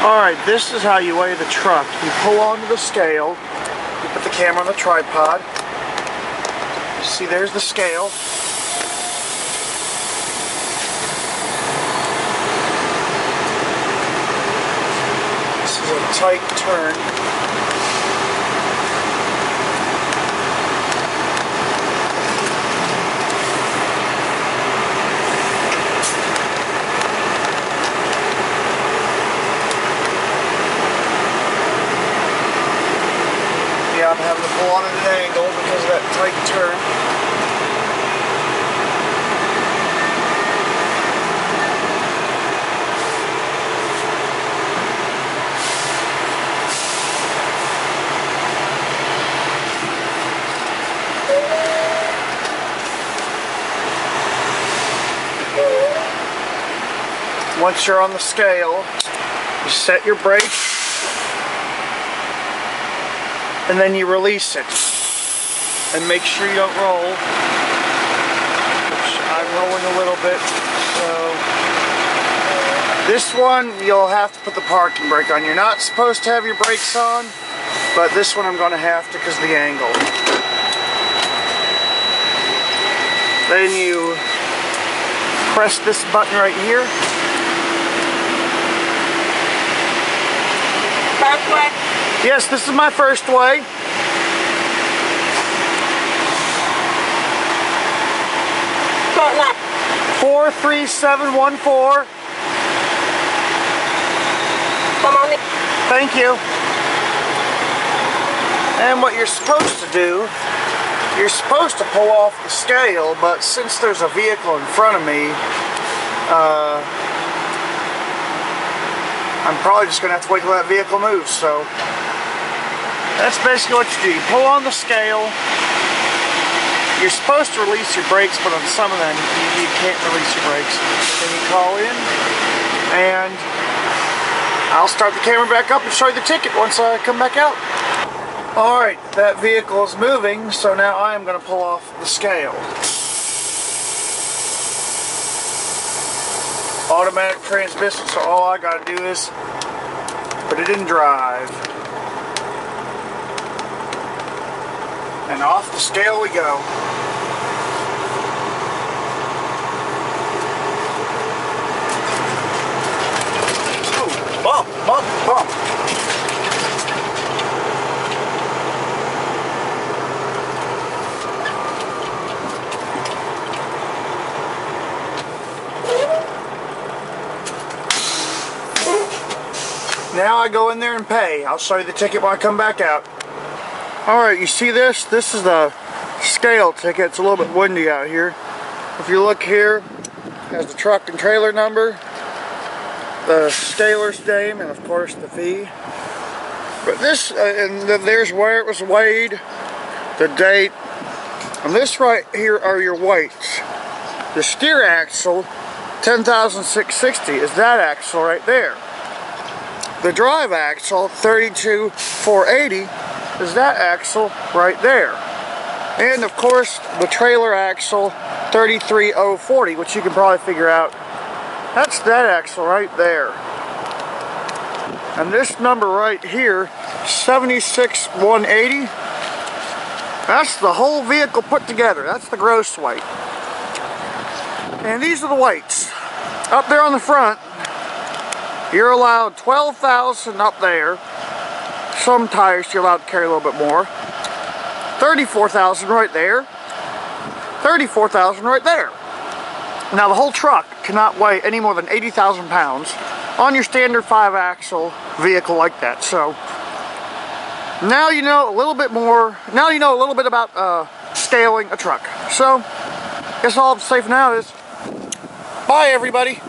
Alright, this is how you weigh the truck. You pull onto the scale, you put the camera on the tripod. See, there's the scale. This is a tight turn. I'm having to pull on at an angle because of that tight turn. Once you're on the scale, you set your brakes and then you release it. And make sure you don't roll I'm rolling a little bit so uh, this one you'll have to put the parking brake on. You're not supposed to have your brakes on but this one I'm going to have to because of the angle. Then you press this button right here. Way Yes, this is my first weigh. Four three seven one four. Come on. Thank you. And what you're supposed to do, you're supposed to pull off the scale, but since there's a vehicle in front of me, uh, I'm probably just going to have to wait till that vehicle moves, so that's basically what you do. You pull on the scale. You're supposed to release your brakes, but on some of them you, you can't release your brakes. Then you call in, and I'll start the camera back up and show you the ticket once I come back out. Alright, that vehicle is moving, so now I am going to pull off the scale. Automatic transmission, so all I got to do is put it in drive. And off the scale we go. Ooh, bump, bump, bump. Now I go in there and pay. I'll show you the ticket when I come back out. Alright, you see this? This is the scale ticket. It's a little bit windy out here. If you look here, has the truck and trailer number, the scaler's name, and of course the fee. But this, uh, and there's where it was weighed, the date, and this right here are your weights. The steer axle, 10,660 is that axle right there. The drive axle, 32,480 is that axle right there. And of course, the trailer axle 33040, which you can probably figure out. That's that axle right there. And this number right here, 76180, that's the whole vehicle put together. That's the gross weight. And these are the weights. Up there on the front, you're allowed 12,000 up there some tires you're allowed to carry a little bit more. 34,000 right there. 34,000 right there. Now the whole truck cannot weigh any more than 80,000 pounds on your standard five axle vehicle like that. So now you know a little bit more, now you know a little bit about uh, scaling a truck. So guess all I'm safe now is bye everybody.